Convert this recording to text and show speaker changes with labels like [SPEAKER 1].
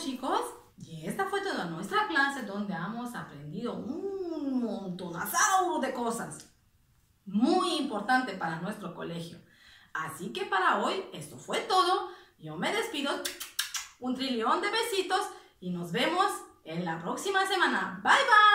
[SPEAKER 1] chicos, y esta fue toda nuestra clase donde hemos aprendido un montonazo de cosas. Muy importante para nuestro colegio. Así que para hoy esto fue todo. Yo me despido. Un trillón de besitos y nos vemos en la próxima semana. Bye bye.